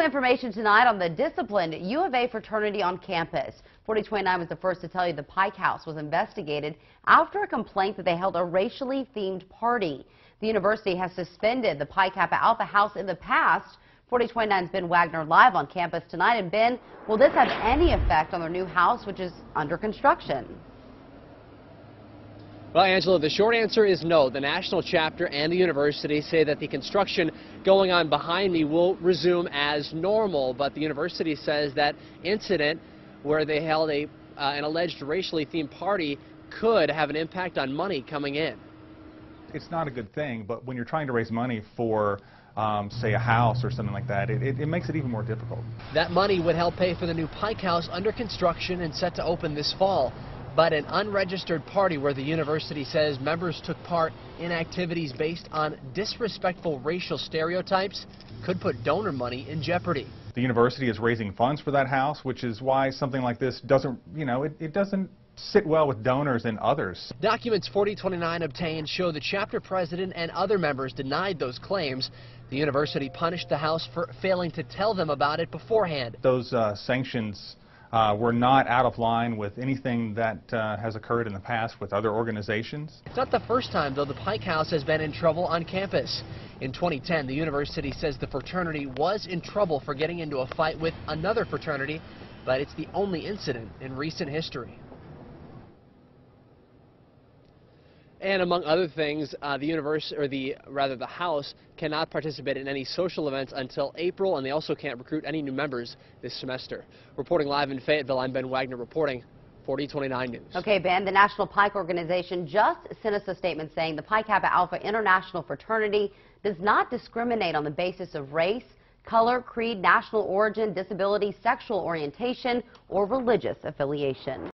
information tonight on the disciplined U of A fraternity on campus. 4029 was the first to tell you the Pike House was investigated after a complaint that they held a racially themed party. The university has suspended the Pi Kappa Alpha House in the past. 4029's Ben Wagner live on campus tonight. And Ben, will this have any effect on their new house, which is under construction? Well, Angela, the short answer is no. The national chapter and the university say that the construction going on behind me will resume as normal, but the university says that incident where they held a, uh, an alleged racially themed party could have an impact on money coming in. It's not a good thing, but when you're trying to raise money for um, say a house or something like that, it, it, it, makes it even more difficult. That money would help pay for the new Pike House under construction and set to open this fall but an unregistered party where the university says members took part in activities based on disrespectful racial stereotypes could put donor money in jeopardy. The university is raising funds for that house, which is why something like this doesn't, you know, it, it doesn't sit well with donors and others. Documents 4029 obtained show the chapter president and other members denied those claims. The university punished the house for failing to tell them about it beforehand. Those uh, sanctions uh, we're not out of line with anything that uh, has occurred in the past with other organizations. It's not the first time, though, the Pike House has been in trouble on campus. In 2010, the university says the fraternity was in trouble for getting into a fight with another fraternity, but it's the only incident in recent history. And among other things, uh, the university, or the rather the House, cannot participate in any social events until April, and they also can't recruit any new members this semester. Reporting live in Fayetteville, I'm Ben Wagner reporting 4029 News. Okay, Ben, the National Pike Organization just sent us a statement saying the Pi Kappa Alpha International Fraternity does not discriminate on the basis of race, color, creed, national origin, disability, sexual orientation, or religious affiliation.